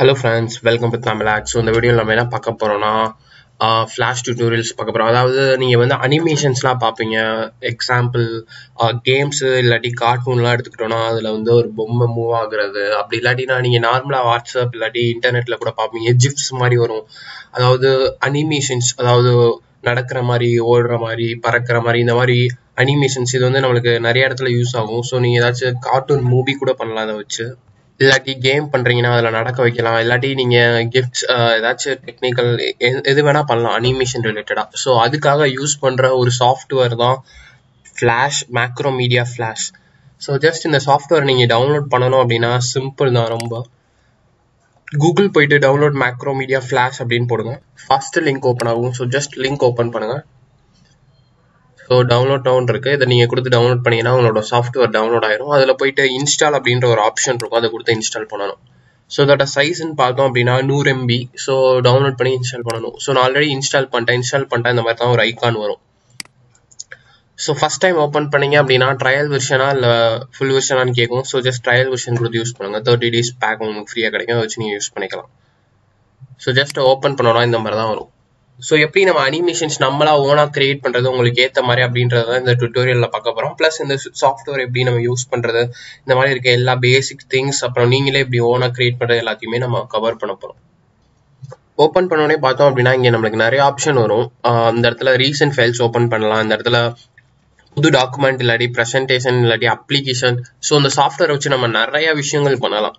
Hello friends welcome to Tamil so இந்த வீடியோவில் நம்ம என்ன பார்க்க போகிறோம்னா ஃப்ளாஷ் டியூட்டோரியல்ஸ் பார்க்க போகிறோம் அதாவது நீங்கள் வந்து அனிமேஷன்ஸ்லாம் பார்ப்பீங்க. எக்ஸாம்பிள் கேம்ஸு இல்லாட்டி கார்ட்டூன்லாம் எடுத்துக்கிட்டோன்னா அதில் வந்து ஒரு பொம்மை மூவ் ஆகுறது. அப்படி இல்லாட்டினா நீங்கள் நார்மலாக வாட்ஸ்அப் இல்லாட்டி இன்டர்நெட்டில் கூட பார்ப்பீங்க. ஜிப்ஸ் மாதிரி வரும். அதாவது அனிமேஷன்ஸ் அதாவது நடக்கிற மாதிரி ஓடுற மாதிரி பறக்கிற மாதிரி இந்த மாதிரி அனிமேஷன்ஸ் இது வந்து நம்மளுக்கு நிறைய இடத்துல யூஸ் ஆகும். ஸோ நீங்கள் ஏதாச்சும் கார்ட்டூன் மூவி கூட பண்ணலாம் அதை வச்சு. இல்லாட்டி கேம் பண்ணுறீங்கன்னா அதில் நடக்க வைக்கலாம். இல்லாட்டி நீங்கள் கிஃப்ட்ஸ் ஏதாச்சும் டெக்னிக்கல் எது வேணால் பண்ணலாம். அனிமேஷன் ரிலேட்டடாக ஸோ அதுக்காக யூஸ் பண்ணுற ஒரு சாஃப்ட்வேர் தான் Flash Macromedia Flash so just இந்த சாஃப்ட்வேர் நீங்கள் டவுன்லோட் பண்ணணும் அப்படின்னா சிம்பிள் தான் ரொம்ப. கூகுள் போயிட்டு டவுன்லோட் மேக்ரோ மீடியா ஃப்ளாஷ் அப்படின்னு போடுங்க. ஃபர்ஸ்ட் லிங்க் ஓப்பன் ஆகும். ஸோ ஜஸ்ட் லிங்க் ஓப்பன் பண்ணுங்க. ஸோ டவுன்லோட் டவுன் இருக்கு. இதை நீங்கள் கொடுத்து டவுன்லோட் பண்ணீங்கன்னா உங்களோட சாஃப்ட்வேர் டவுன்லோட் ஆயிரும். அதில் போயிட்டு இன்ஸ்டால் அப்படின்ற ஒரு ஆப்ஷன் இருக்கும். அதை கொடுத்து இன்ஸ்டால் பண்ணணும். ஸோ அதோட சைஸ்ன்னு பார்த்தோம் அப்படின்னா நூறு எம்பி ஸோ டவுன்லோட் பண்ணி இன்ஸ்டால் பண்ணணும். ஸோ நான் ஆல்ரெடி இன்ஸ்டால் பண்ணிட்டேன். இன்ஸ்டால் பண்ணிட்டேன் இந்த மாதிரி தான் ஒரு ஐக்கான் வரும். ஸோ ஃபஸ்ட் டைம் ஓப்பன் பண்ணீங்க அப்படின்னா ட்ரையல் வெர்ஷனா இல்லை ஃபுல் வெர்ஷனான்னு கேட்கும் ஸோ ஜஸ்ட் ட்ரையல் வெர்ஷன் கொடுத்து யூஸ் பண்ணுங்க. தேர்ட்டி டேஸ் பேக் உங்களுக்கு ஃப்ரீயாக கிடைக்கும். அதை வச்சு நீங்கள் யூஸ் பண்ணிக்கலாம். ஸோ ஜஸ்ட் ஓப்பன் பண்ணோன்னா இந்த மாதிரி தான் வரும். ஸோ எப்படி நம்ம அனிமேஷன்ஸ் நம்மளா ஓனா கிரியேட் பண்றது உங்களுக்கு ஏற்ற மாதிரி அப்படின்றத இந்த டுட்டோரியல்ல பார்க்க போறோம். ப்ளஸ் இந்த சாஃப்ட்வேர் எப்படி நம்ம யூஸ் பண்றது இந்த மாதிரி இருக்க எல்லா பேசிக் திங்ஸ் அப்புறம் நீங்களே இப்படி ஓனா கிரியேட் பண்றது எல்லாத்தையுமே நம்ம கவர் பண்ண போறோம். ஓப்பன் பண்ணோடனே பார்த்தோம் அப்படின்னா இங்கே நம்மளுக்கு நிறைய ஆப்ஷன் வரும். அந்த இடத்துல ரீசன்ட் ஃபைல்ஸ் ஓப்பன் பண்ணலாம். அந்த இடத்துல புது டாக்குமெண்ட் இல்லாட்டி ப்ரெசன்டேஷன் இல்லாட்டி அப்ளிகேஷன் ஸோ இந்த சாஃப்ட்வேர் வச்சு நம்ம நிறைய விஷயங்கள் பண்ணலாம்.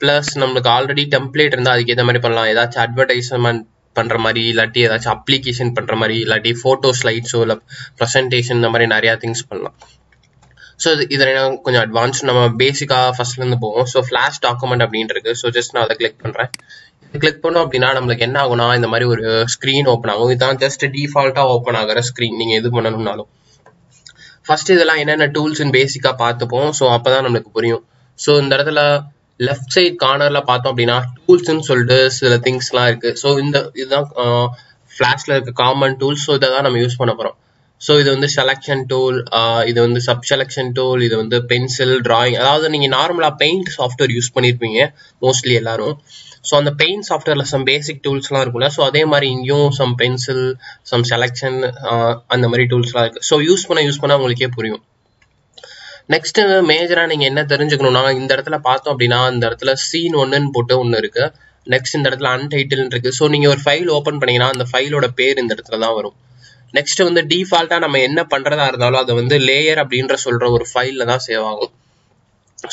ப்ளஸ் நம்மளுக்கு ஆல்ரெடி டெம்ப்ளேட் இருந்தால் அதுக்கு ஏற்ற மாதிரி பண்ணலாம். ஏதாச்சும் அட்வர்டைஸ்மெண்ட் பண்ணுற மாதிரி இல்லாட்டி ஏதாச்சும் அப்ளிகேஷன் பண்ணுற மாதிரி இல்லாட்டி ஃபோட்டோ ஸ்லைட்ஸோ இல்லை ப்ரெசன்டேஷன் இந்த மாதிரி நிறையா திங்ஸ் பண்ணலாம். ஸோ இதில் கொஞ்சம் அட்வான்ஸ் நம்ம பேசிக்காக ஃபர்ஸ்ட்லேருந்து போவோம். ஸோ ஃப்ளாஷ் டாக்குமெண்ட் அப்படின்னு இருக்கு. ஸோ ஜஸ்ட் நான் அதை கிளிக் பண்ணுறேன் கிளிக் பண்ணோம் அப்படின்னா நம்மளுக்கு என்ன ஆகும்னா இந்த மாதிரி ஒரு ஸ்க்ரீன் ஓப்பன் ஆகும். இதுதான் ஜஸ்ட் டிஃபால்ட்டாக ஓப்பன் ஆகிற ஸ்க்ரீன் நீங்கள் எது பண்ணணும்னாலும். ஃபர்ஸ்ட் இதெல்லாம் என்னென்ன டூல்ஸ்ன்னு பேசிக்காக பார்த்துப்போம். ஸோ அப்போ தான் நம்மளுக்கு புரியும். ஸோ இந்த இடத்துல லெஃப்ட் சைட் கார்னர்ல பார்த்தோம் அப்படின்னா டூல்ஸ்ன்னு சொல்லிட்டு சில திங்ஸ்லாம் இருக்கு. ஸோ இந்த இதுதான் ஃபிளாஷ்ல இருக்க காமன் டூல்ஸ் ஸோ இதை தான் நம்ம யூஸ் பண்ண போறோம். ஸோ இது வந்து செலெக்ஷன் டூல் இது வந்து சப் செலெக்ஷன் டூல் இது வந்து பென்சில் டிராயிங் அதாவது நீங்க நார்மலா பெயிண்ட் சாஃப்ட்வேர் யூஸ் பண்ணிருப்பீங்க மோஸ்ட்லி எல்லாரும். ஸோ அந்த பெயிண்ட் சாஃப்ட்வேர்ல சம் பேசிக் டூல்ஸ்லாம் இருக்கும்ல. ஸோ அதே மாதிரி இங்கேயும் சம் பென்சில் சம் செலெக்ஷன் அந்த மாதிரி டூல்ஸ்லாம் இருக்கு. ஸோ யூஸ் பண்ண யூஸ் பண்ண உங்களுக்கே புரியும். நெக்ஸ்ட் மேஜரா நீங்க என்ன தெரிஞ்சுக்கணும்னா இந்த இடத்துல பார்த்தோம் அப்படின்னா இந்த இடத்துல சீன் ஒன்னுன்னு போட்டு ஒன்று இருக்கு. நெக்ஸ்ட் இந்த இடத்துல அன்டைட்டில் இருக்கு. ஸோ நீங்க ஒரு ஃபைல் ஓப்பன் பண்ணீங்கன்னா அந்த ஃபைலோட பேர் இந்த இடத்துல தான் வரும். நெக்ஸ்ட் வந்து டிஃபால்ட்டா நம்ம என்ன பண்றதா இருந்தாலும் அது வந்து லேயர் அப்படின்ற சொல்ற ஒரு ஃபைல்ல தான் சேவ் ஆகும்.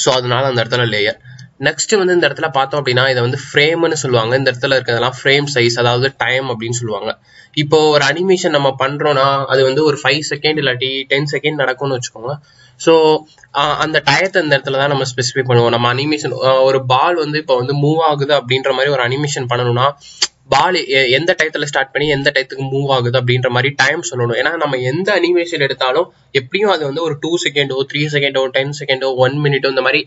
ஸோ அதனால அந்த இடத்துல லேயர் நெக்ஸ்ட் வந்து இந்த இடத்துல பார்த்தோம் அப்படின்னா இதை வந்து ஃப்ரேம்னு சொல்லுவாங்க. இந்த இடத்துல இருக்கிறதெல்லாம் ஃப்ரேம் சைஸ் அதாவது டைம் அப்படின்னு சொல்லுவாங்க. இப்போ ஒரு அனிமேஷன் நம்ம பண்றோம்னா அது வந்து ஒரு ஃபைவ் செகண்ட் இல்லாட்டி டென் செகண்ட் நடக்கும்னு வச்சுக்கோங்க. ஸோ அந்த டயத்தை அந்த இடத்துல தான் நம்ம ஸ்பெசிஃபை பண்ணுவோம். நம்ம அனிமேஷன் ஒரு பால் வந்து இப்போ வந்து மூவ் ஆகுது அப்படின்ற மாதிரி ஒரு அனிமேஷன் பண்ணணும்னா பால் எந்த டயத்தில் ஸ்டார்ட் பண்ணி எந்த டயத்துக்கு மூவ் ஆகுது அப்படின்ற மாதிரி டைம் சொல்லணும். ஏன்னா நம்ம எந்த அனிமேஷன் எடுத்தாலும் எப்படியும் அது வந்து ஒரு டூ செகண்டோ த்ரீ செகண்டோ டென் செகண்டோ ஒன் மினிட்டோ இந்த மாதிரி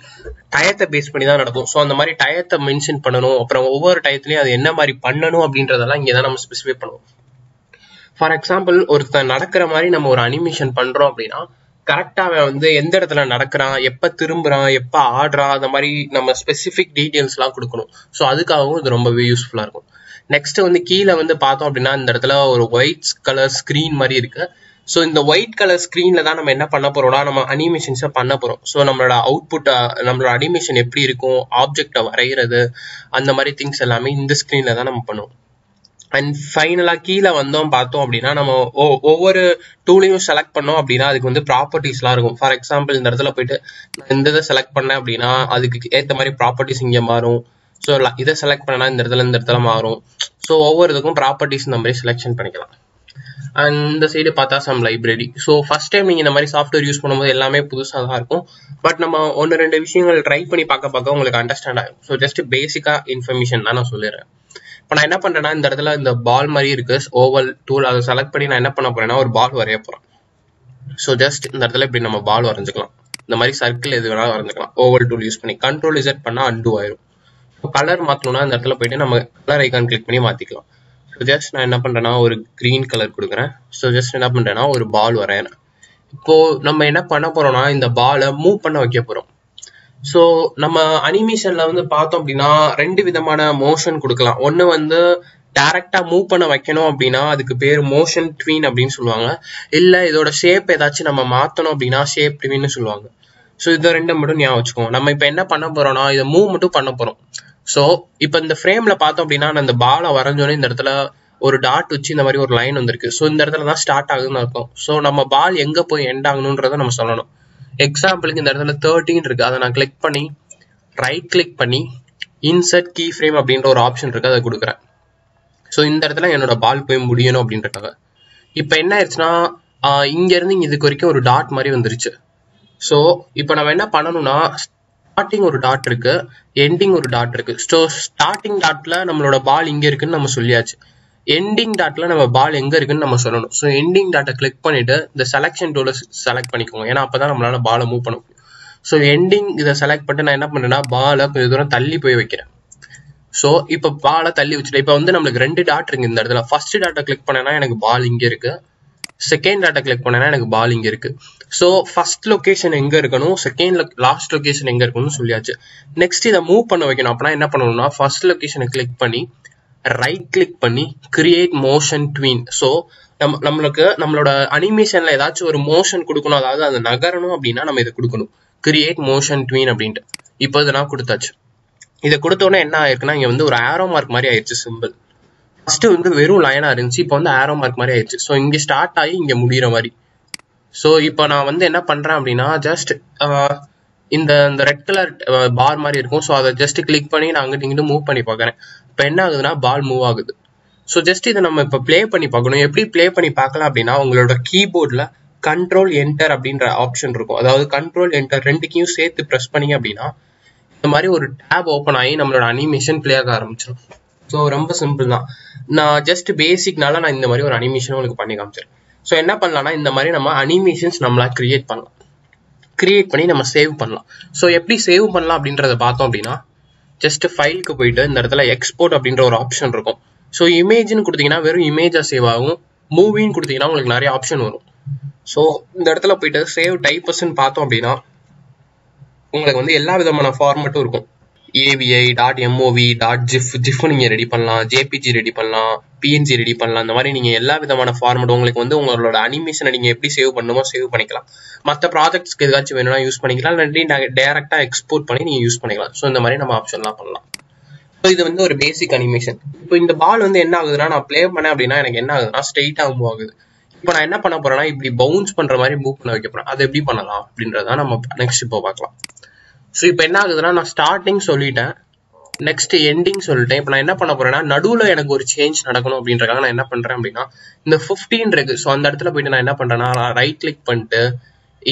டயத்தை பேஸ் பண்ணி தான் நடக்கும். ஸோ அந்த மாதிரி டயத்தை மென்ஷன் பண்ணணும். அப்புறம் ஒவ்வொரு டயத்துலையும் அது என்ன மாதிரி பண்ணணும் அப்படின்றதெல்லாம் இங்கே தான் நம்ம ஸ்பெசிஃபை பண்ணுவோம். ஃபார் எக்ஸாம்பிள் ஒருத்தர் நடக்கிற மாதிரி நம்ம ஒரு அனிமேஷன் பண்ணுறோம் அப்படின்னா கரெக்டா அவன் வந்து எந்த இடத்துல நடக்கிறான் எப்ப திரும்புறான் எப்ப ஆடுறான் அந்த மாதிரி நம்ம ஸ்பெசிபிக் டீட்டெயில்ஸ் எல்லாம் கொடுக்கணும். ஸோ அதுக்காகவும் இது ரொம்பவே யூஸ்ஃபுல்லா இருக்கும். நெக்ஸ்ட் வந்து கீழே வந்து பார்த்தோம் அப்படின்னா இந்த இடத்துல ஒரு ஒயிட் கலர் ஸ்கிரீன் மாதிரி இருக்கு. ஸோ இந்த ஒயிட் கலர் ஸ்க்ரீன்ல தான் நம்ம என்ன பண்ண போறோம்னா நம்ம அனிமேஷன்ஸை பண்ண போறோம். ஸோ நம்மளோட அவுட்புட் நம்மளோட அனிமேஷன் எப்படி இருக்கும் ஆப்ஜெக்டை வரைகிறது அந்த மாதிரி திங்ஸ் எல்லாமே இந்த ஸ்க்ரீன்ல தான் நம்ம பண்ணுவோம். அண்ட் ஃபைனலாக கீழே வந்தோம் பார்த்தோம் அப்படின்னா நம்ம ஒவ்வொரு டூலையும் செலக்ட் பண்ணோம் அப்படின்னா அதுக்கு வந்து ப்ராப்பர்ட்டிஸ்லாம் இருக்கும். ஃபார் எக்ஸாம்பிள் இந்த இடத்துல போயிட்டு இந்த இதை செலக்ட் பண்ணேன் அப்படின்னா அதுக்கு ஏற்ற மாதிரி ப்ராப்பர்ட்டிஸ் இங்கே மாறும். ஸோ இதை செலக்ட் பண்ணா இந்த இடத்துல இந்த இடத்துல மாறும். ஸோ ஒவ்வொரு இதுக்கும் ப்ராப்பர்ட்டிஸ் இந்த மாதிரி செலெக்ஷன் பண்ணிக்கலாம். அண்ட் இந்த சைடு பார்த்தா some library so first time நீங்கள் இந்த மாதிரி சாஃப்ட்வேர் யூஸ் பண்ணும்போது எல்லாமே புதுசாக தான் இருக்கும். பட் நம்ம ஒன்று ரெண்டு விஷயங்கள் ட்ரை பண்ணி பார்க்க பார்க்க உங்களுக்கு அண்டர்ஸ்டாண்ட் ஆகும். ஸோ ஜஸ்ட் பேசிக்காக இன்ஃபர்மேஷன் தான் நான் சொல்லிடுறேன். இப்போ நான் என்ன பண்றேன்னா இந்த இடத்துல இந்த பால் மாதிரி இருக்கு. ஓவல் டூல் அதை செலக்ட் பண்ணி நான் என்ன பண்ண போறேன்னா ஒரு பால் வரைய போறேன். ஸோ ஜஸ்ட் இந்த இடத்துல இப்படி நம்ம பால் வரைஞ்சிக்கலாம். இந்த மாதிரி சர்க்கிள் எது வேணாலும் வரைஞ்சிக்கலாம். ஓவல் டூல் யூஸ் பண்ணி. கண்ட்ரோல் இசட் பண்ணா அண்டு ஆயிரும். இப்போ கலர் மாற்றணும்னா இந்த இடத்துல போயிட்டு நம்ம கலர் ஐக்கான் கிளிக் பண்ணி மாத்திக்கலாம். ஸோ ஜஸ்ட் நான் என்ன பண்றேன்னா ஒரு கிரீன் கலர் கொடுக்குறேன். ஸோ ஜஸ்ட் என்ன பண்றேன்னா ஒரு பால் வரையறேன். இப்போ நம்ம என்ன பண்ண போறோம்னா இந்த பாலை மூவ் பண்ண வைக்க போறோம். ஸோ நம்ம அனிமேஷன்ல வந்து பார்த்தோம் அப்படின்னா ரெண்டு விதமான மோஷன் கொடுக்கலாம். ஒன்று வந்து டைரக்டா மூவ் பண்ண வைக்கணும் அப்படின்னா அதுக்கு பேர் மோஷன் ட்வீன் அப்படின்னு சொல்லுவாங்க. இல்லை இதோட ஷேப் ஏதாச்சும் நம்ம மாற்றணும் அப்படின்னா ஷேப் ட்வீன்னு சொல்லுவாங்க. ஸோ இதை ரெண்டு மட்டும் ஞாபகம் வச்சுக்கோங்க. நம்ம இப்போ என்ன பண்ண போறோம்னா இதை மூவ் மட்டும் பண்ண போறோம். ஸோ இப்போ இந்த ஃப்ரேம்ல பார்த்தோம் அப்படின்னா நான் இந்த பாலை வரைஞ்சோன்னே இந்த இடத்துல ஒரு டாட் வச்சு இந்த மாதிரி ஒரு லைன் வந்திருக்கு. ஸோ இந்த இடத்துல தான் ஸ்டார்ட் ஆகுதுன்னு இருக்கும் ஸோ நம்ம பால் எங்க போய் எண்ட் ஆகணுன்றதை நம்ம சொல்லணும். எக்ஸாம்பிளுக்கு இந்த இடத்துல தேர்ட்டின் இருக்கு. அதை நான் கிளிக் பண்ணி ரைட் கிளிக் பண்ணி இன்சர்ட் கீ ஃப்ரேம் அப்படின்ற ஒரு ஆப்ஷன் இருக்கு அதை கொடுக்குறேன். ஸோ இந்த இடத்துல என்னோட பால் போய் முடியணும் அப்படின்றக்காக இப்போ என்ன ஆயிடுச்சுன்னா இங்கேருந்து இங்கே இதுக்கு வரைக்கும் ஒரு டாட் மாதிரி வந்துருச்சு. ஸோ இப்போ நம்ம என்ன பண்ணணும்னா ஸ்டார்டிங் ஒரு டாட் இருக்கு எண்டிங் ஒரு டாட் இருக்கு. ஸோ ஸ்டார்டிங் டாட்ல நம்மளோட பால் இங்கே இருக்குன்னு நம்ம சொல்லியாச்சு. எண்டிங் டாட்ல நம்ம பால் எங்க இருக்குன்னு நம்ம சொல்லணும். ஸோ எண்டிங் டாட்டை கிளிக் பண்ணிட்டு இந்த செலெக்ஷன் டூல செலக்ட் பண்ணிக்கோங்க. ஏன்னா அப்பதான் நம்மளால பாலை மூவ் பண்ண முடியும். ஸோ எண்டிங் இதை செலக்ட் பண்ணிட்டு நான் என்ன பண்ணேன்னா பாலை கொஞ்சம் தூரம் தள்ளி போய் வைக்கிறேன். ஸோ இப்போ பாலை தள்ளி வச்சுட்டு இப்போ வந்து நம்மளுக்கு ரெண்டு டாட் இருக்கு இந்த இடத்துல. ஃபர்ஸ்ட் டாட்டை கிளிக் பண்ணேன்னா எனக்கு பால் இங்கே இருக்கு. செகண்ட் டாட்டா கிளிக் பண்ணேன்னா எனக்கு பால் இங்கே இருக்கு. ஸோ ஃபர்ஸ்ட் லொக்கேஷன் எங்கே இருக்கணும்? செகண்ட் லாஸ்ட் லொக்கேஷன் எங்கே இருக்கணும்னு சொல்லியாச்சு. நெக்ஸ்ட் இதை மூவ் பண்ண வைக்கணும். அப்படின்னா என்ன பண்ணணும்னா ஃபர்ஸ்ட் லொக்கேஷனை கிளிக் பண்ணி ரைட் கிளிக் பண்ணி கிரியேட் மோஷன் ட்வீன் ஸோ நம்ம நம்மளுக்கு நம்மளோட அனிமேஷன்ல ஏதாச்சும் ஒரு மோஷன் கொடுக்கணும். அதாவது அது நகரணும் அப்படின்னா நம்ம இதை கொடுக்கணும். கிரியேட் மோஷன் ட்வீன் அப்படின்ட்டு. இப்போ இதை நான் கொடுத்தாச்சு. இதை கொடுத்தோன்னே என்ன ஆயிருக்குன்னா இங்கே வந்து ஒரு ஆரோ மார்க் மாதிரி ஆயிடுச்சு சிம்பிள் ஃபர்ஸ்ட் வந்து வெறும் லைனா இருந்துச்சு இப்போ வந்து ஆரோ மார்க் மாதிரி ஆயிடுச்சு ஸோ இங்கே ஸ்டார்ட் ஆகி இங்கே முடிகிற மாதிரி. ஸோ இப்போ நான் வந்து என்ன பண்ணுறேன் அப்படின்னா ஜஸ்ட் இந்த இந்த ரெட் கலர் பார் மாதிரி இருக்கும். ஸோ அதை ஜஸ்ட் கிளிக் பண்ணி நான் அங்கிட்டு இங்கிட்டு மூவ் பண்ணி பார்க்குறேன். இப்போ என்ன ஆகுதுன்னா பால் மூவ் ஆகுது. ஸோ ஜஸ்ட் இதை நம்ம இப்போ ப்ளே பண்ணி பார்க்கணும். எப்படி ப்ளே பண்ணி பார்க்கலாம் அப்படின்னா உங்களோட கீபோர்டில் கண்ட்ரோல் என்டர் அப்படின்ற ஆப்ஷன் இருக்கும். அதாவது கண்ட்ரோல் என்டர் ரெண்டுக்கையும் சேர்த்து ப்ரெஸ் பண்ணிங்க அப்படின்னா இந்த மாதிரி ஒரு டேப் ஓப்பன் ஆகி நம்மளோட அனிமேஷன் ப்ளே ஆக ஆரம்பிச்சிடும் ஸோ ரொம்ப சிம்பிள் தான். நான் ஜஸ்ட் பேசிக்னால நான் இந்த மாதிரி ஒரு அனிமேஷன் உங்களுக்கு பண்ணி காமிச்சிருக்கேன் ஸோ என்ன பண்ணலாம்னா இந்த மாதிரி நம்ம அனிமேஷன்ஸ் நம்மளா கிரியேட் பண்ணலாம். கிரியேட் பண்ணி நம்ம சேவ் பண்ணலாம். ஸோ எப்படி சேவ் பண்ணலாம் அப்படின்றத பார்த்தோம் அப்படின்னா ஜஸ்ட் ஃபைலுக்கு போயிட்டு இந்த இடத்துல எக்ஸ்போர்ட் அப்படின்ற ஒரு ஆப்ஷன் இருக்கும். ஸோ இமேஜ்னு கொடுத்தீங்கன்னா வெறும் இமேஜாக சேவ் ஆகும். மூவின்னு கொடுத்தீங்கன்னா உங்களுக்கு நிறைய ஆப்ஷன் வரும். ஸோ இந்த இடத்துல போயிட்டு சேவ் டைப்பஸ்ன்னு பார்த்தோம் அப்படின்னா உங்களுக்கு வந்து எல்லா விதமான ஃபார்மெட்டும் இருக்கும். AVI dot MOV dot GIF GIF நீங்கள் ரெடி பண்ணலாம். ஜேபிஜி ரெடி பண்ணலாம். பிஎன்ஜி ரெடி பண்ணலாம். இந்த மாதிரி நீங்கள் எல்லா விதமான ஃபார்மட் உங்களுக்கு வந்து உங்களோட அனிமேஷனை நீங்கள் எப்படி சேவ் பண்ணணுமோ சேவ் பண்ணிக்கலாம். மற்ற ப்ராஜெக்ட்ஸ்க்கு ஏதாச்சும் வேணும்னா யூஸ் பண்ணிக்கலாம். இல்லாட்டி டேரெக்டாக எக்ஸ்போர்ட் பண்ணி நீங்கள் யூஸ் பண்ணிக்கலாம். ஸோ இந்த மாதிரி நம்ம ஆப்ஷன்லாம் பண்ணலாம். ஸோ இது வந்து ஒரு பேசிக் அனிமேஷன் இப்போ இந்த பால் வந்து என்ன ஆகுதுன்னா நான் ப்ளே பண்ணேன் அப்படின்னா எனக்கு என்ன ஆகுதுன்னா ஸ்ட்ரெயிட்டாக மூவ் ஆகுது. இப்போ நான் என்ன பண்ண போறேன்னா இப்படி பவுன்ஸ் பண்ற மாதிரி மூவ் பண்ண வைக்க போறேன். அதை எப்படி பண்ணலாம் அப்படின்றத நம்ம நெக்ஸ்ட் இப்போ பார்க்கலாம். ஸோ இப்போ என்ன ஆகுதுன்னா நான் ஸ்டார்டிங் சொல்லிட்டேன். நெக்ஸ்ட் எண்டிங் சொல்லிட்டேன். இப்போ நான் என்ன பண்ண போறேன்னா நடுவில் எனக்கு ஒரு சேஞ்ச் நடக்கணும் அப்படின்றக்காக நான் என்ன பண்றேன் அப்படின்னா இந்த ஃபிஃப்டீன் இருக்கு. ஸோ அந்த இடத்துல போயிட்டு நான் என்ன பண்றேன்னா நான் ரைட் கிளிக் பண்ணிட்டு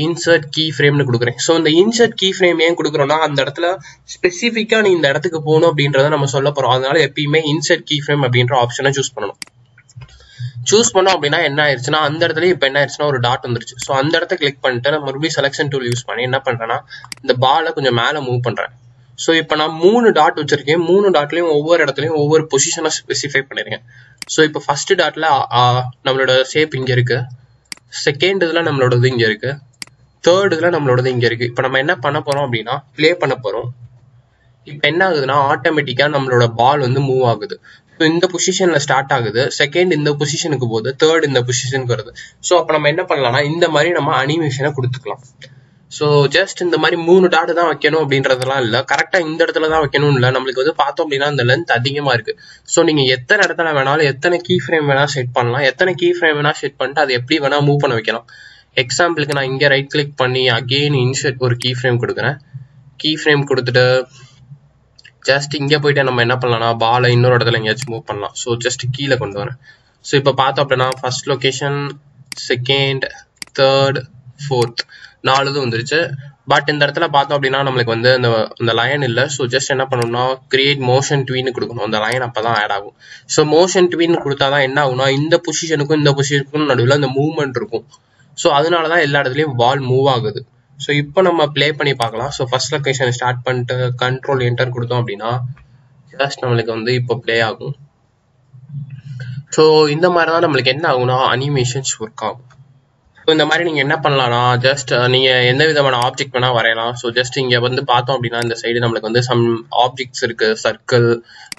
இன்சர்ட் கீ ஃப்ரேம்னு கொடுக்குறேன். ஸோ இந்த இன்சர்ட் கீ ஃப்ரேம் ஏன் கொடுக்குறோம்னா அந்த இடத்துல ஸ்பெசிஃபிக்காக நீ இந்த இடத்துக்கு போகணும் அப்படின்றத நம்ம சொல்ல போகிறோம் அதனால எப்பயுமே இன்சர்ட் கீ ஃப்ரேம் அப்படின்ற ஆப்ஷனை சூஸ் பண்ணணும். சூஸ் பண்ணோம் அப்படின்னா என்ன ஆயிடுச்சுன்னா அந்த இடத்துல இப்போ என்ன ஆயிடுச்சுன்னா ஒரு டாட் வந்துருச்சு. ஸோ அந்த இடத்த கிளிக் பண்ணிட்டு நான் மறுபடியும் செலக்ஷன் டூல் யூஸ் பண்ணி என்ன பண்றேன்னா இந்த பாலை கொஞ்சம் மேலே மூவ் பண்றேன். ஸோ இப்போ நான் மூணு டாட் வச்சிருக்கேன். மூணு டாட்லையும் ஒவ்வொரு இடத்துலயும் ஒவ்வொரு பொசிஷனை ஸ்பெசிஃபை பண்ணிருக்கேன். ஸோ இப்போ ஃபர்ஸ்ட் டாட்ல நம்மளோட ஷேப் இங்க இருக்கு. செகண்ட் இதுல நம்மளோடது இங்க இருக்கு. தேர்ட் இதுல நம்மளோடது இங்க இருக்கு. இப்போ நம்ம என்ன பண்ண போறோம் அப்படின்னா ப்ளே பண்ண போறோம். இப்போ என்ன ஆகுதுன்னா ஆட்டோமேட்டிக்கா நம்மளோட பால் வந்து மூவ் ஆகுது. ஸோ இந்த பொசிஷன்ல ஸ்டார்ட் ஆகுது. செகண்ட் இந்த பொசிஷனுக்கு போகுது. தேர்ட் இந்த பொசிஷனுக்கு வருது. ஸோ அப்போ நம்ம என்ன பண்ணலாம்னா இந்த மாதிரி நம்ம அனிமேஷனை கொடுத்துக்கலாம். ஸோ ஜஸ்ட் இந்த மாதிரி மூணு டாட் தான் வைக்கணும் அப்படின்றதெல்லாம் இல்லை. கரெக்டாக இந்த இடத்துல தான் வைக்கணும் இல்லை. நம்மளுக்கு வந்து பார்த்தோம் அப்படின்னா இந்த லென்த் அதிகமாக இருக்கு. ஸோ நீங்கள் எத்தனை இடத்துல வேணாலும் எத்தனை கீ ஃப்ரேம் வேணா செட் பண்ணலாம். எத்தனை கீ ஃப்ரேம் வேணா செட் பண்ணிட்டு அதை எப்படி வேணா மூவ் பண்ண வைக்கலாம். எக்ஸாம்பிளுக்கு நான் இங்கே ரைட் கிளிக் பண்ணி அகெயின் இன்சர்ட் ஒரு கீ ஃப்ரேம் கொடுக்குறேன். கீ ஃப்ரேம் கொடுத்துட்டு ஜஸ்ட் இங்கே போயிட்டு நம்ம என்ன பண்ணலாம்னா பாலை இன்னொரு இடத்துல எங்கேயாச்சும் மூவ் பண்ணலாம். ஸோ ஜஸ்ட் கீழே கொண்டு வரேன். ஸோ இப்போ பார்த்தோம் அப்படின்னா first location second third fourth நாலு இது வந்துருச்சு. பட் இந்த இடத்துல பார்த்தோம் அப்படின்னா நம்மளுக்கு வந்து அந்த அந்த லைன் இல்லை. ஸோ ஜஸ்ட் என்ன பண்ணணும்னா கிரியேட் மோஷன் ட்வீன் கொடுக்கணும். அந்த லைன் அப்போ தான் ஆட் ஆகும். ஸோ மோஷன் ட்வீன் கொடுத்தா தான் என்ன ஆகும்னா இந்த பொசிஷனுக்கும் இந்த பொசிஷனுக்கும் நடுவில் அந்த மூவ்மெண்ட் இருக்கும். ஸோ அதனால தான் எல்லா இடத்துலையும் பால் மூவ் ஆகுது. ஸோ இப்போ நம்ம ப்ளே பண்ணி பார்க்கலாம். ஸோ ஃபர்ஸ்ட் லொக்கேஷன் ஸ்டார்ட் பண்ணிட்டு கண்ட்ரோல் என்டர் கொடுத்தோம் அப்படின்னா ஜஸ்ட் நம்மளுக்கு வந்து இப்போ ப்ளே ஆகும். ஸோ இந்த மாதிரி தான் நம்மளுக்கு என்ன ஆகும்னா அனிமேஷன்ஸ் ஒர்க் ஆகும். ஸோ இந்த மாதிரி நீங்கள் என்ன பண்ணலாம்னா ஜஸ்ட் நீங்கள் எந்த விதமான ஆப்ஜெக்ட் வேணால் வரையலாம். ஸோ ஜஸ்ட் இங்கே வந்து பார்த்தோம் அப்படின்னா இந்த சைடு நம்மளுக்கு வந்து சம் ஆப்ஜெக்ட்ஸ் இருக்குது சர்க்கிள்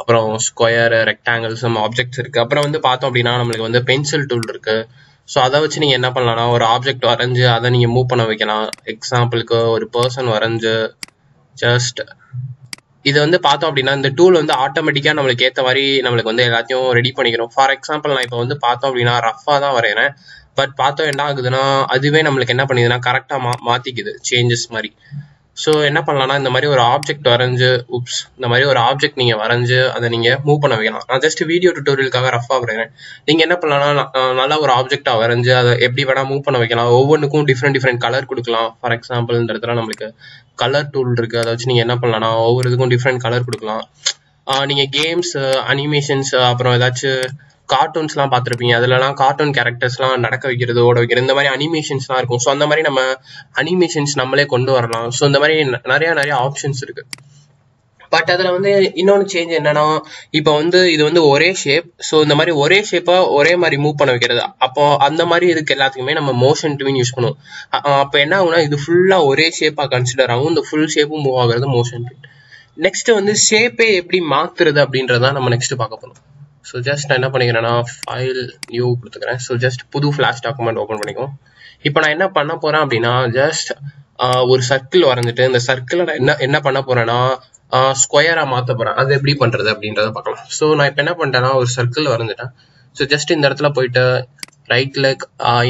அப்புறம் ஸ்கொயர் ரெக்டாங்கிள் சம் ஆப்ஜெக்ட்ஸ் இருக்குது அப்புறம் வந்து பார்த்தோம் அப்படின்னா நம்மளுக்கு வந்து பென்சில் டூல் இருக்குது ஸோ அதை வச்சு நீங்கள் என்ன பண்ணலாம்னா ஒரு ஆப்ஜெக்ட் வரைஞ்சி அதை நீங்கள் மூவ் பண்ண வைக்கலாம். எக்ஸாம்பிளுக்கு ஒரு பர்சன் வரைஞ்சு ஜஸ்ட் இது வந்து பார்த்தோம் அப்படின்னா இந்த டூல் வந்து ஆட்டோமேட்டிக்காக நம்மளுக்கு ஏற்ற மாதிரி நம்மளுக்கு வந்து எல்லாத்தையும் ரெடி பண்ணிக்கிறோம். ஃபார் எக்ஸாம்பிள் நான் இப்போ வந்து பார்த்தோம் அப்படின்னா ரஃபாக தான் வரைகிறேன் பட் பார்த்தோம் என்ன ஆகுதுன்னா அதுவே நம்மளுக்கு என்ன பண்ணுதுன்னா கரெக்டாக மா மாற்றிக்குது சேஞ்சஸ் மாதிரி. ஸோ என்ன பண்ணலாம்னா இந்த மாதிரி ஒரு ஆப்ஜெக்ட் வரைஞ்சு உப்ஸ் இந்த மாதிரி ஒரு ஆப்ஜெக்ட் நீங்கள் வரைஞ்சு அதை நீங்கள் மூவ் பண்ண வைக்கலாம் நான் ஜஸ்ட் வீடியோ டுட்டோரியலுக்காக ரஃபாக வரைகிறேன் நீங்கள் என்ன பண்ணலாம்னா நல்லா ஒரு ஆப்ஜெக்டாக வரைஞ்சு அதை எப்படி வேணால் மூவ் பண்ண வைக்கலாம். ஒவ்வொன்றுக்கும் டிஃப்ரெண்ட் டிஃப்ரெண்ட் கலர் கொடுக்கலாம். ஃபார் எக்ஸாம்பிள் இந்த இடத்துல நம்மளுக்கு கலர் டூல் இருக்குது அதை வச்சு நீங்கள் என்ன பண்ணலாம்னா ஒவ்வொரு இதுக்கும் டிஃப்ரெண்ட் கலர் கொடுக்கலாம். நீங்கள் கேம்ஸ் அனிமேஷன்ஸ் அப்புறம் ஏதாச்சும் கார்ட்டூன்ஸ்லாம் பார்த்துருப்பீங்க. அதுலலாம் கார்ட்டூன் கேரக்டர்ஸ்லாம் நடக்க வைக்கிறது ஓட வைக்கிறது இந்த மாதிரி அனிமேஷன்ஸ்லாம் இருக்கும். ஸோ அந்த மாதிரி நம்ம அனிமேஷன்ஸ் நம்மளே கொண்டு வரலாம். ஸோ இந்த மாதிரி நிறைய நிறைய ஆப்ஷன்ஸ் இருக்கு. பட் அதில் வந்து இன்னொன்று சேஞ்ச் என்னன்னா இப்போ வந்து இது வந்து ஒரே ஷேப் ஸோ இந்த மாதிரி ஒரே ஷேப்பாக ஒரே மாதிரி மூவ் பண்ண வைக்கிறது. அப்போ அந்த மாதிரி இதுக்கு எல்லாத்துக்குமே நம்ம மோஷன் ட்வின் யூஸ் பண்ணுவோம். அப்போ என்ன ஆகும்னா இது ஃபுல்லாக ஒரே ஷேப்பாக கன்சிடர் ஆகும். இந்த ஃபுல் ஷேப்பும் மூவ் ஆகுறது மோஷன் ட்வின் நெக்ஸ்ட் வந்து ஷேப்பே எப்படி மாத்துறது அப்படின்றத நம்ம நெக்ஸ்ட் பார்க்க போகிறோம் ஸோ ஜஸ்ட் நான் என்ன பண்ணிக்கிறேன்னா ஃபைல் நியூ கொடுத்துக்கிறேன். ஸோ ஜஸ்ட் புது ஃப்ளாஷ் டாக்குமெண்ட் ஓப்பன் பண்ணிக்கும் இப்போ நான் என்ன பண்ண போகிறேன் அப்படின்னா ஜஸ்ட் ஒரு சர்க்கிள் வரைஞ்சிட்டு இந்த சர்க்கிளை நான் என்ன என்ன பண்ண போகிறேன்னா ஸ்கொயராக மாற்ற போகிறேன் அது எப்படி பண்ணுறது அப்படின்றத பார்க்கலாம். ஸோ நான் இப்போ என்ன பண்ணிட்டேன்னா ஒரு சர்க்கிள் வரைஞ்சிட்டேன். ஸோ ஜஸ்ட் இந்த இடத்துல போயிட்டு ரைட் லெக்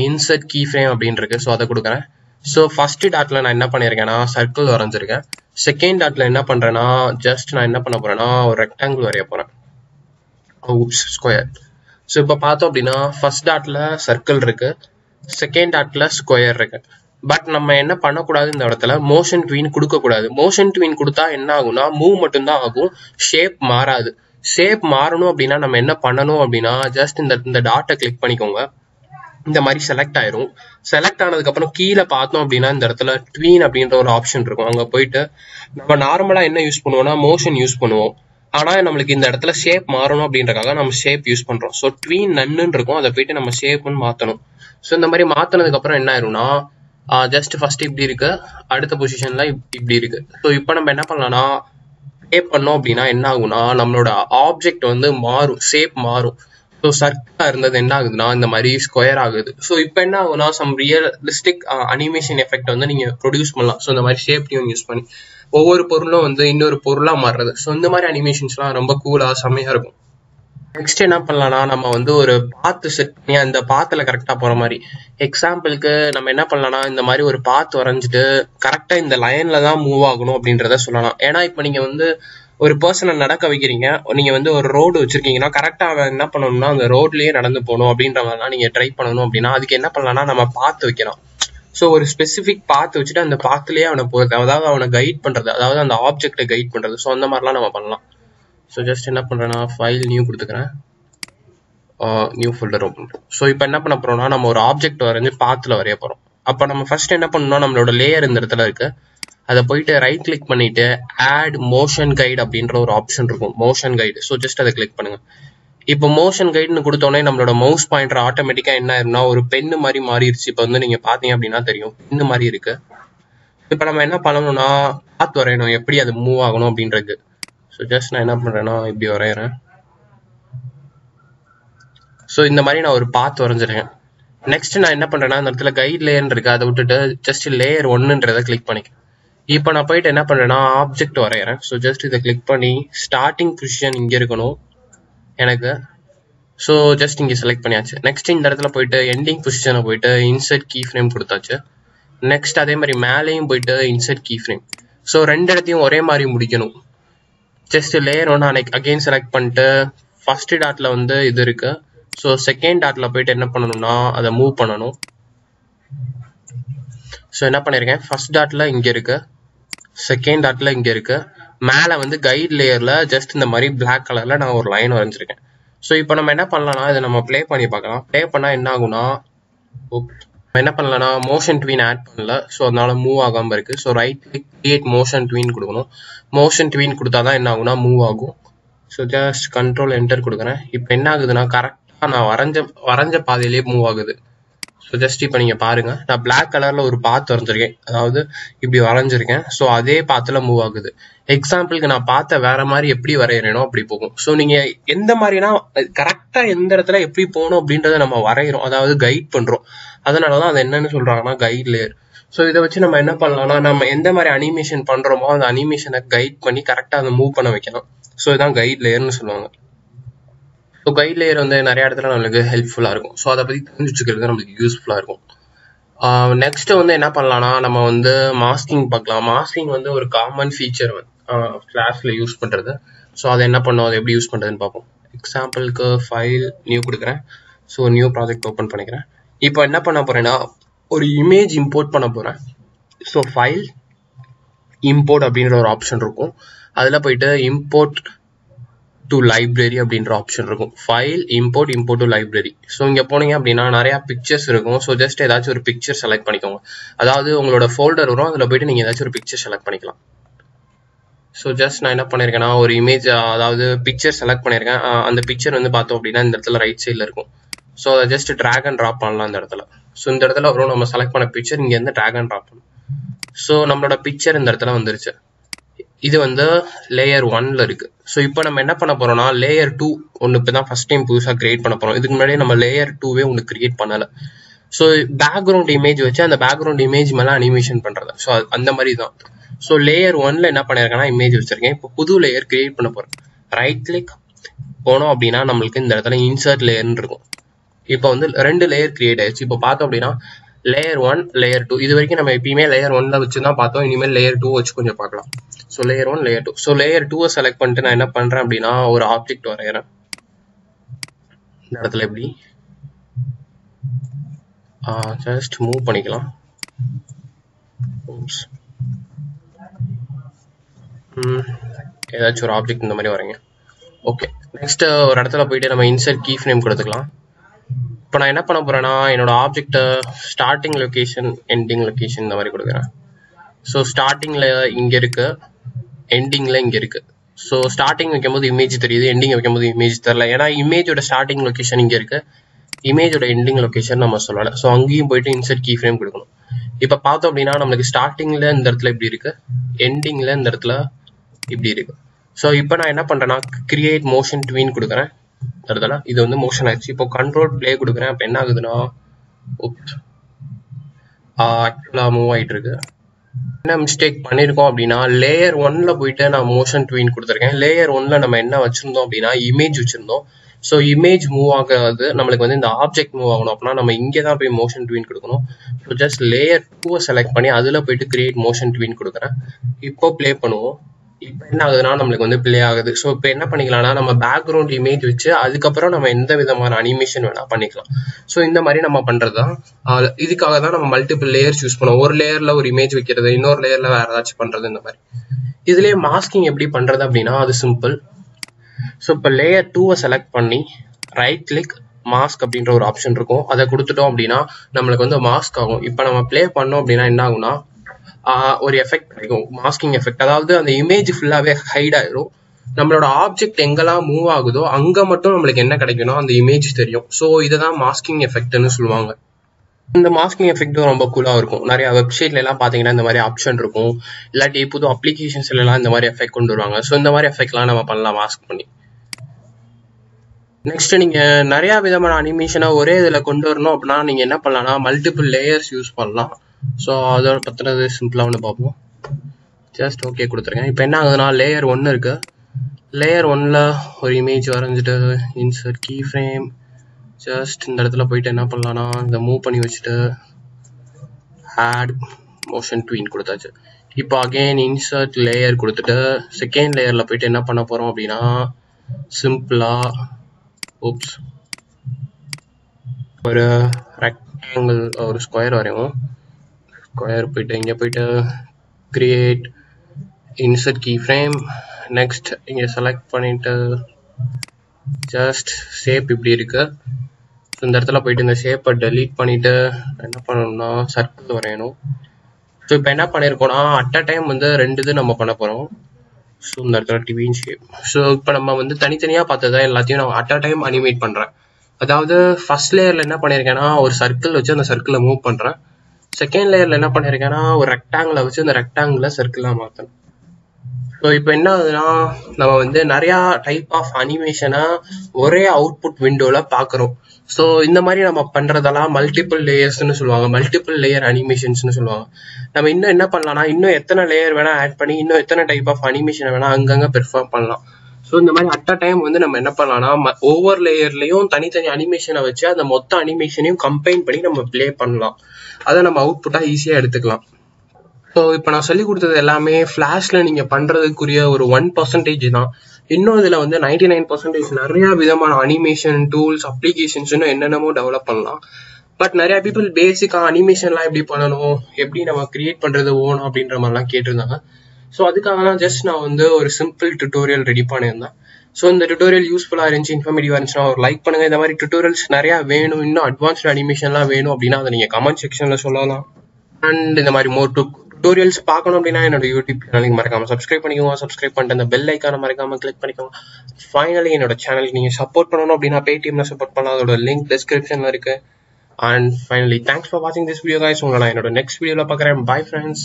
இன்சர்ட் கீ ஃப்ரேம் அப்படின்னு இருக்கு ஸோ அதை கொடுக்குறேன். ஸோ ஃபர்ஸ்ட் டாட்ல நான் என்ன பண்ணியிருக்கேன்னா சர்க்கிள் வரைஞ்சிருக்கேன். செகண்ட் டாட்ல என்ன பண்ணுறேன்னா ஜஸ்ட் நான் என்ன பண்ண போறேன்னா ஒரு ரெக்டாங்கிள் வரைய போகிறேன் ஊப்ஸ் ஸ்கொயர் ஸோ இப்போ பார்த்தோம் அப்படின்னா ஃபர்ஸ்ட் டாட்ல சர்க்கிள் இருக்கு. செகண்ட் டாட்ல ஸ்கொயர் இருக்கு. பட் நம்ம என்ன பண்ணக்கூடாது இந்த இடத்துல? மோஷன் ட்வீன் கொடுக்கக்கூடாது. மோஷன் ட்வீன் கொடுத்தா என்ன ஆகும்னா மூவ் மட்டும்தான் ஆகும். ஷேப் மாறாது. ஷேப் மாறணும் அப்படின்னா நம்ம என்ன பண்ணணும் அப்படின்னா ஜஸ்ட் இந்த இந்த டாட்டை கிளிக் பண்ணிக்கோங்க. இந்த மாதிரி செலக்ட் ஆயிரும். செலக்ட் ஆனதுக்கப்புறம் கீழே பார்த்தோம் அப்படின்னா இந்த இடத்துல ட்வீன் அப்படின்ற ஒரு ஆப்ஷன் இருக்கும். அங்க போயிட்டு நம்ம நார்மலா என்ன யூஸ் பண்ணுவோம்னா மோஷன் யூஸ் பண்ணுவோம். ஆனா நம்மளுக்கு இந்த இடத்துல ஷேப் மாறணும் அப்படின்றக்காக நம்ம ஷேப் யூஸ் பண்றோம். ஸோ ட்வீன் நன்னு இருக்கும். அதை போயிட்டு நம்ம ஷேப்னு மாத்தணும். ஸோ இந்த மாதிரி மாத்தினதுக்கு அப்புறம் என்ன ஆயிரும்னா ஜஸ்ட் ஃபர்ஸ்ட் இப்படி இருக்கு. அடுத்த பொசிஷன்ல இப்படி இருக்கு. ஸோ இப்போ நம்ம என்ன பண்ணலாம்னா ஷேப் பண்ணோம் அப்படின்னா என்ன ஆகும்னா நம்மளோட ஆப்ஜெக்ட் வந்து மாறும். ஷேப் மாறும். ஸோ சர்க்கிளா இருந்தது என்ன ஆகுதுன்னா இந்த மாதிரி ஸ்கொயர் ஆகுது. ஸோ இப்போ என்ன ஆகுதுன்னா சம் ரியலிஸ்டிக் அனிமேஷன் எஃபெக்ட் வந்து நீங்க ப்ரொடியூஸ் பண்ணலாம். ஸோ இந்த மாதிரி ஷேப் யூஸ் பண்ணி ஒவ்வொரு பொருளும் வந்து இன்னொரு பொருளா மாறுறது. ஸோ இந்த மாதிரி அனிமேஷன்ஸ்லாம் ரொம்ப கூலா செம்மையாக இருக்கும். நெக்ஸ்ட் என்ன பண்ணலாம்னா நம்ம வந்து ஒரு பாத்து செட் பண்ணி அந்த பாத்துல கரெக்டா போற மாதிரி. எக்ஸாம்பிளுக்கு நம்ம என்ன பண்ணலாம்னா இந்த மாதிரி ஒரு பாத்து வரைஞ்சிட்டு கரெக்டா இந்த லைன்ல தான் மூவ் ஆகணும் அப்படின்றத சொல்லலாம். ஏன்னா இப்போ நீங்க வந்து ஒரு பர்சனை நடக்க வைக்கிறீங்க நீங்க வந்து ஒரு ரோடு வச்சிருக்கீங்கன்னா கரெக்டாக அவன் என்ன பண்ணணும்னா அந்த ரோட்லயே நடந்து போகணும் அப்படின்ற மாதிரிலாம் நீங்க ட்ரை பண்ணணும் அப்படின்னா அதுக்கு என்ன பண்ணலாம்னா நம்ம பார்த்து வைக்கலாம் ஸோ ஒரு ஸ்பெசிஃபிக் பார்த்து வச்சுட்டு அந்த பாத்துலயே அவனை போகிறது அதாவது அவனை கைட் பண்றது அதாவது அந்த ஆப்ஜெக்டை கைட் பண்றது. ஸோ அந்த மாதிரிலாம் நம்ம பண்ணலாம். ஸோ ஜஸ்ட் என்ன பண்றேன்னா ஃபைல் நியூ கொடுத்துக்கிறேன். நியூ ஃபோல்டர் ஓப்பன் ஸோ இப்போ என்ன பண்ண போறோம்னா நம்ம ஒரு ஆப்ஜெக்ட் வரைஞ்சி பாத்துல வரைய போறோம். அப்போ நம்ம ஃபர்ஸ்ட் என்ன பண்ணணும்னா நம்மளோட லேயர் இந்த இடத்துல இருக்குது அதை போயிட்டு ரைட் கிளிக் பண்ணிட்டு ஆட் மோஷன் கைடு அப்படின்ற ஒரு ஆப்ஷன் இருக்கும். மோஷன் கைடு ஸோ ஜஸ்ட் அதை கிளிக் பண்ணுங்க. இப்போ மோஷன் கைடுன்னு கொடுத்தோடனே நம்மளோட மவுஸ் பாயிண்டர் ஆட்டோமேட்டிக்கா என்ன ஆயிரும்னா ஒரு பெண்ணு மாதிரி மாறிடுச்சு இப்போ வந்து நீங்க பாத்தீங்க அப்படின்னா தெரியும். பெண்ணு மாதிரி இருக்கு. இப்போ நம்ம என்ன பண்ணணும்னா பார்த்து வரையணும். எப்படி அது மூவ் ஆகணும் அப்படின்றது. ஸோ ஜஸ்ட் நான் என்ன பண்றேன்னா இப்படி வரைகிறேன் ஸோ இந்த மாதிரி நான் ஒரு பாத் வரைஞ்சிருக்கேன். நெக்ஸ்ட் நான் என்ன பண்றேன்னா அந்த இடத்துல கைட் லேயர் இருக்கு. அதை விட்டுட்டு ஜஸ்ட் லேயர் ஒன்னுன்றதை கிளிக் பண்ணிக்கிறேன் இப்போ நான் போயிட்டு என்ன பண்றேன்னா ஆப்ஜெக்ட் வரைகிறேன் ஸோ ஜஸ்ட் இதை கிளிக் பண்ணி ஸ்டார்டிங் பொசிஷன் இங்க இருக்கணும் எனக்கு. ஸோ ஜஸ்ட் இங்கே செலக்ட் பண்ணியாச்சு. நெக்ஸ்ட் இந்த இடத்துல போயிட்டு எண்டிங் பொசிஷனை போயிட்டு இன்சர்ட் கீ ஃப்ரேம் கொடுத்தாச்சு. நெக்ஸ்ட் அதே மாதிரி மேலேயும் போயிட்டு இன்சர்ட் கீ ஃப்ரேம் ஸோ ரெண்டு இடத்தையும் ஒரே மாதிரி முடிக்கணும். ஜஸ்ட் லேயர் ஒன்று அன்னைக்கு அகெயின் செலக்ட் பண்ணிட்டு ஃபர்ஸ்ட் டாட்ல வந்து இது இருக்கு. ஸோ செகண்ட் டாட்ல போயிட்டு என்ன பண்ணணும்னா அதை மூவ் பண்ணணும். ஸோ என்ன பண்ணியிருக்கேன் ஃபர்ஸ்ட் டாட்டில் இங்கே இருக்கு. செகண்ட் டாட்டில் இங்கே இருக்கு. மேலே வந்து கைட் லேயரில் ஜஸ்ட் இந்த மாதிரி பிளாக் கலரில் நான் ஒரு லைன் வரைஞ்சிருக்கேன். ஸோ இப்போ நம்ம என்ன பண்ணலாம்னா இதை நம்ம ப்ளே பண்ணி பார்க்கலாம். ப்ளே பண்ணால் என்ன ஆகும்னா என்ன பண்ணலன்னா மோஷன் ட்வீன் ஆட் பண்ணல. ஸோ அதனால மூவ் ஆகாமல் இருக்குது so right click create motion tween கொடுக்கணும். மோஷன் ட்வீன் கொடுத்தாதான் என்ன ஆகும்னா மூவ் ஆகும். ஸோ ஜஸ்ட் கண்ட்ரோல் என்டர் கொடுக்குறேன். இப்போ என்ன ஆகுதுன்னா கரெக்டாக நான் வரைஞ்ச வரைஞ்ச பாதையிலேயே மூவ் ஆகுது. ஸோ ஜஸ்ட் இப்போ நீங்கள் பாருங்க. நான் பிளாக் கலரில் ஒரு பாத் வரைஞ்சிருக்கேன் அதாவது இப்படி வரைஞ்சிருக்கேன். ஸோ அதே பாத்தில் மூவ் ஆகுது. எக்ஸாம்பிளுக்கு நான் பார்த்த வேற மாதிரி எப்படி வரைகிறேனோ அப்படி போகும். ஸோ நீங்கள் எந்த மாதிரினா கரெக்டாக எந்த இடத்துல எப்படி போகணும் அப்படின்றத நம்ம வரைகிறோம் அதாவது கைட் பண்ணுறோம் அதனால தான் அது என்னன்னு சொல்கிறாங்கன்னா கைட் லேயர் ஸோ இதை வச்சு நம்ம என்ன பண்ணலாம்னா நம்ம எந்த மாதிரி அனிமேஷன் பண்ணுறோமோ அந்த அனிமேஷனை கைட் பண்ணி கரெக்டாக அதை மூவ் பண்ண வைக்கலாம் ஸோ இதான் கைட் லேயர்னு சொல்லுவாங்க. ஸோ கைட் லேயர் வந்து நிறைய இடத்துல நம்மளுக்கு ஹெல்ப்ஃபுல்லாக இருக்கும். ஸோ அதை பற்றி தெரிஞ்சு வச்சுக்கிறது நம்மளுக்கு யூஸ்ஃபுல்லாக இருக்கும். நெக்ஸ்ட்டு வந்து என்ன பண்ணலாம்னா நம்ம வந்து மாஸ்கிங் பார்க்கலாம். மாஸ்கிங் வந்து ஒரு காமன் ஃபீச்சர் கிளாஸில் யூஸ் பண்ணுறது ஸோ அதை என்ன பண்ணோம்? அதை எப்படி யூஸ் பண்ணுறதுன்னு பார்ப்போம். எக்ஸாம்பிளுக்கு ஃபைல் நியூ கொடுக்குறேன். ஸோ நியூ ப்ராஜெக்ட் ஓப்பன் பண்ணிக்கிறேன். இப்போ என்ன பண்ண போகிறேன்னா ஒரு இமேஜ் இம்போர்ட் பண்ண போகிறேன் ஸோ ஃபைல் இம்போர்ட் அப்படின்ற ஒரு ஆப்ஷன் இருக்கும். அதில் போயிட்டு இம்போர்ட் டு லைப்ரரி அப்படின்ற ஆப்ஷன் இருக்கும். File import import to library so இங்கே போனீங்க அப்படின்னா நிறையா பிக்சர்ஸ் இருக்கும். ஸோ ஜஸ்ட் ஏதாச்சும் ஒரு பிக்சர் செலக்ட் பண்ணிக்கோங்க. அதாவது உங்களோட ஃபோல்டர் வரும். அதில் போயிட்டு நீங்கள் ஏதாச்சும் ஒரு பிக்சர் செலக்ட் பண்ணிக்கலாம். ஸோ ஜஸ்ட் நான் என்ன பண்ணியிருக்கேன்னா ஒரு இமேஜ் அதாவது பிக்சர் செலக்ட் பண்ணியிருக்கேன் அந்த பிக்சர் வந்து பார்த்தோம் அப்படின்னா இந்த இடத்துல ரைட் சைடில் இருக்கும். ஸோ அதை ஜஸ்ட் ட்ராக் அண்ட் ட்ராப் பண்ணலாம் அந்த இடத்துல. ஸோ இந்த இடத்துல வரும். நம்ம செலக்ட் பண்ண பிக்சர் இங்கேருந்து ட்ராக் அண்ட் ட்ராப் பண்ணும் ஸோ நம்மளோட பிக்சர் இந்த இடத்துல வந்துருச்சு. இது வந்து லேயர் ஒன்ல இருக்கு. ஸோ இப்போ நம்ம என்ன பண்ண போறோம்னா லேயர் டூ ஒன்று இப்போ தான் ஃபர்ஸ்ட் டைம் புதுசாக கிரியேட் பண்ண போறோம். இதுக்கு முன்னாடி நம்ம லேயர் டூவே ஒன்று கிரியேட் பண்ணல. ஸோ பேக்ரவுண்ட் இமேஜ் வச்சு அந்த பேக்ரவுண்ட் இமேஜ் மேலே அனிமேஷன் பண்றது. ஸோ அந்த மாதிரி தான். ஸோ லேயர் ஒன்ல என்ன பண்ணிருக்கேன்னா இமேஜ் வச்சிருக்கேன். இப்போ புது லேயர் கிரியேட் பண்ண போறேன். ரைட் கிளிக் போனோம் அப்படின்னா நம்மளுக்கு இந்த இடத்துல இன்சர்ட் லேயர்னு இருக்கும். இப்போ வந்து ரெண்டு லேயர் கிரியேட் ஆயிடுச்சு. இப்போ பார்த்தோம் அப்படின்னா லேயர் ஒன் லேயர் டூ இது வரைக்கும் நம்ம எப்பயுமே லேயர் ஒன்ல வச்சு தான் பார்த்தோம். இனிமேல் லேயர் டூ வச்சு கொஞ்சம் பார்க்கலாம். So layer one layer two so layer டூவை செலக்ட் பண்ணிட்டு நான் என்ன பண்றேன் அப்படின்னா ஒரு ஆப்ஜெக்ட் வரைகிறேன். இந்த இடத்துல எப்படி? ஜஸ்ட் மூவ் பண்ணிக்கலாம். ஏதாச்சும் ஒரு ஆப்ஜெக்ட் இந்த மாதிரி வரைங்க. ஓகே நெக்ஸ்ட் ஒரு இடத்துல போயிட்டு நம்ம இன்சர்ட் கீ ஃப்ரேம் கொடுத்துக்கலாம். இப்போ நான் என்ன பண்ண போறேன்னா என்னோட object starting location ending location இந்த மாதிரி கொடுக்குறேன். ஸோ ஸ்டார்டிங்ல இங்க இருக்கு எண்டிங்ல இங்க இருக்கு. ஸோ ஸ்டார்டிங் வைக்கும்போது இமேஜ் தெரியுது எண்டிங் வைக்கும்போது இமேஜ் தெரியல. ஏன்னா இமேஜோட ஸ்டார்டிங் லொகேஷன் இங்க இருக்கு. இமேஜோட எண்டிங் லொகேஷன் நம்ம சொல்லலை. ஸோ அங்கேயும் போயிட்டு இன்சர்ட் கீ ஃப்ரேம் கொடுக்கணும். இப்போ பார்த்தோம் அப்படின்னா நம்மளுக்கு ஸ்டார்டிங்ல இந்த இடத்துல இப்படி இருக்கு எண்டிங்ல இந்த இடத்துல இப்படி இருக்கு. ஸோ இப்போ நான் என்ன பண்றேன்னா கிரியேட் மோஷன் ட்வீன் கொடுக்குறேன். தருதலா? இது வந்து மோஷன் ஆயிடுச்சு. இப்போ கண்ட்ரோல் ப்ளே கொடுக்குறேன். அப்போ என்ன ஆகுதுன்னா ஆக்சுவலாக மூவ் ஆகிட்டு இருக்கு என்ன மிஸ்டேக் பண்ணியிருக்கோம் அப்படின்னா லேயர் ஒன்ல போயிட்டு நான் மோஷன் ட்வீன் கொடுத்துருக்கேன். லேயர் ஒன்ல நம்ம என்ன வச்சிருந்தோம் அப்படின்னா இமேஜ் வச்சிருந்தோம். ஸோ இமேஜ் மூவ் ஆகாது. நம்மளுக்கு வந்து இந்த ஆப்ஜெக்ட் மூவ் ஆகணும். அப்படின்னா நம்ம இங்கே தான் போய் மோஷன் ட்வீன் கொடுக்கணும். ஸோ ஜஸ்ட் லேயர் டூவை செலக்ட் பண்ணி அதில் போயிட்டு கிரியேட் மோஷன் ட்வீன் கொடுக்குறேன். இப்போ ப்ளே பண்ணுவோம். இப்போ என்ன ஆகுதுன்னா நம்மளுக்கு வந்து ப்ளே ஆகுது. ஸோ இப்போ என்ன பண்ணிக்கலாம்னா நம்ம பேக்ரவுண்ட் இமேஜ் வச்சு அதுக்கப்புறம் நம்ம எந்த விதமான அனிமேஷன் வேணா பண்ணிக்கலாம். ஸோ இந்த மாதிரி நம்ம பண்றது தான் இதுக்காக தான் நம்ம மல்டிபிள் லேயர்ஸ் யூஸ் பண்ணுவோம் ஒரு லேயர்ல ஒரு இமேஜ் வைக்கிறது இன்னொரு லேயர்ல வேற ஏதாச்சும் பண்றது இந்த மாதிரி. இதுலயே மாஸ்கிங் எப்படி பண்றது அப்படின்னா அது சிம்பிள் ஸோ இப்போ லேயர் டூவை செலக்ட் பண்ணி ரைட் கிளிக் மாஸ்க் அப்படின்ற ஒரு ஆப்ஷன் இருக்கும். அதை கொடுத்துட்டோம் அப்படின்னா நம்மளுக்கு வந்து மாஸ்க் ஆகும். இப்போ நம்ம ப்ளே பண்ணோம் அப்படின்னா என்ன ஆகும்னா ஒரு எஃபெக்ட் கிடைக்கும் மாஸ்கிங் எஃபெக்ட் அதாவது அந்த இமேஜ் ஃபுல்லாவே ஹைட் ஆயிரும். நம்மளோட ஆப்ஜெக்ட் எங்கெல்லாம் மூவ் ஆகுதோ அங்க மட்டும் நம்மளுக்கு என்ன கிடைக்கணும் அந்த இமேஜ் தெரியும். ஸோ இதை தான் மாஸ்கிங் எஃபெக்ட்னு சொல்லுவாங்க. இந்த மாஸ்கிங் எஃபெக்ட்டும் ரொம்ப கூலாக இருக்கும். நிறைய வெப்சைட்ல எல்லாம் பார்த்தீங்கன்னா இந்த மாதிரி ஆப்ஷன் இருக்கும். இல்லாட்டி புது அப்ளிகேஷன்ஸ்ல எல்லாம் இந்த மாதிரி எஃபெக்ட் கொண்டு வருவாங்க. ஸோ இந்த மாதிரி எஃபெக்ட்லாம் நம்ம பண்ணலாம் மாஸ்க் பண்ணி. நெக்ஸ்ட் நீங்க நிறைய விதமான அனிமேஷனை ஒரே இதுல கொண்டு வரணும் அப்படின்னா நீங்க என்ன பண்ணலாம்னா மல்டிபிள் லேயர்ஸ் யூஸ் பண்ணலாம். ஸோ அதோட பத்தினது சிம்பிளா ஒன்று பார்ப்போம் ஜஸ்ட் ஓகே கொடுத்துருக்கேன். இப்போ என்ன ஆகுதுன்னா லேயர் ஒன்று இருக்கு. லேயர் ஒன்ல ஒரு இமேஜ் வரைஞ்சிட்டு இன்சர்ட் கீ ஃப்ரேம் ஜஸ்ட் இந்த இடத்துல போயிட்டு என்ன பண்ணலாம்னா இந்த மூவ் பண்ணி வச்சுட்டு ஆட் மோஷன் ட்வீன் கொடுத்தாச்சு. இப்போ அகைன் இன்சர்ட் லேயர் கொடுத்துட்டு செகண்ட் லேயரில் போயிட்டு என்ன பண்ண போறோம் அப்படின்னா சிம்பிளா ஓப்ஸ் ஒரு ரெக்டாங்கிள் ஒரு ஸ்கொயர் வரையும் ஸ்கொயர் போயிட்டு இங்கே போயிட்டு create insert key frame next இங்கே செலக்ட் பண்ணிட்டு ஜஸ்ட் ஷேப் இப்படி இருக்கு. ஸோ இந்த இடத்துல போயிட்டு இந்த ஷேப்பை டெலீட் பண்ணிட்டு என்ன பண்ணணும்னா சர்க்கிள் வரையணும். ஸோ இப்போ என்ன பண்ணியிருக்கோம்னா அட் அ டைம் வந்து ரெண்டு இது நம்ம பண்ண போகிறோம் ஸோ இந்த இடத்துல டிவின் ஷேப் ஸோ இப்போ நம்ம வந்து தனித்தனியாக பார்த்ததா எல்லாத்தையும் நான் அட் அ டைம் அனிமேட் பண்ணுறேன் அதாவது ஃபர்ஸ்ட் லேயரில் என்ன பண்ணியிருக்கேன்னா ஒரு சர்க்கிள் வச்சு அந்த சர்க்கிளை மூவ் பண்ணுறேன் செகண்ட் லேயர்ல என்ன பண்ணிருக்கேன்னா ஒரு ரெக்டாங்கிளை வச்சு அந்த ரெக்டாங்கிளை சர்க்கிளாக மாற்றணும் ஸோ இப்போ என்ன ஆகுதுன்னா நம்ம வந்து நிறையா டைப் ஆஃப் அனிமேஷனை ஒரே அவுட்புட் விண்டோவில் பார்க்குறோம் ஸோ இந்த மாதிரி நம்ம பண்ணுறதெல்லாம் மல்டிபிள் லேயர்ஸ்னு சொல்லுவாங்க. மல்டிபிள் லேயர் அனிமேஷன்ஸ்னு சொல்லுவாங்க. நம்ம இன்னும் என்ன பண்ணலாம்னா இன்னும் எத்தனை லேயர் வேணால் ஆட் பண்ணி இன்னும் எத்தனை டைப் ஆஃப் அனிமேஷனை வேணால் அங்கங்கே பெர்ஃபார்ம் பண்ணலாம். ஸோ இந்த மாதிரி அட் அ டைம் வந்து நம்ம என்ன பண்ணலாம்னா ஒவ்வொரு லேயர்லையும் தனித்தனி அனிமேஷனை வச்சு அந்த மொத்த அனிமேஷனையும் கம்பைன் பண்ணி நம்ம ப்ளே பண்ணலாம். அதை நம்ம அவுட்புட்டாக ஈஸியாக எடுத்துக்கலாம். ஸோ இப்போ நான் சொல்லி கொடுத்தது எல்லாமே ஃப்ளாஷ்ல நீங்கள் பண்ணுறதுக்குரிய ஒரு ஒன் பர்சன்டேஜ் தான். இன்னும் இதில் வந்து நைன்டி நைன் பர்சன்டேஜ் நிறைய விதமான அனிமேஷன் டூல்ஸ் அப்ளிகேஷன்ஸ்னு என்னென்னமோ டெவலப் பண்ணலாம். பட் நிறைய பீப்புள் பேசிக்காக அனிமேஷன்லாம் எப்படி பண்ணணும் எப்படி நம்ம கிரியேட் பண்ணுறது ஓணும் அப்படின்ற மாதிரிலாம் கேட்டிருந்தாங்க. ஸோ அதுக்காக தான் ஜஸ்ட் நான் வந்து ஒரு சிம்பிள் டுட்டோரியல் ரெடி பண்ணியிருந்தேன். ஸோ இந்த டுட்டோரியல் யூஸ்ஃபுல்லாக இருந்துச்சு இன்ஃபர்மேட்டிவாக இருந்துச்சுன்னா ஒரு லைக் பண்ணுங்கள் இந்த மாதிரி டுட்டோரியல்ஸ் நிறையா வேணும். இன்னும் அட்வான்ஸ்டு அனிமேஷன்லாம் வேணும் அப்படின்னா அதை நீங்கள் கமெண்ட் செக்ஷனில் சொல்லலாம். அண்ட் இந்த மாதிரி மோர் டு டுட்டோரியல்ஸ் பார்க்கணும் அப்படின்னா என்னோட யூடியூப் சேனலுக்கு மறக்காம சப்ஸ்கிரைப் பண்ணிக்கோங்க. சப்ஸ்கிரைப் பண்ணிட்டு அந்த பெல் ஐக்கான மறக்காம கிளிக் பண்ணிக்கோங்க. ஃபைனலி என்னோட சேனலுக்கு நீங்கள் சப்போர்ட் பண்ணணும் அப்படின்னா பேடிஎம்ல சப்போர்ட் பண்ணலாம். அதோட லிங்க் டிஸ்கிரிப்ஷனில் இருக்கு. அண்ட் ஃபைனலி தேங்க்ஸ் ஃபார் வாட்சிங் திஸ் வீடியோ காய்ஸ் உங்களை நான் என்னோட நெக்ஸ்ட் வீடியோவில் பார்க்குறேன். Bye friends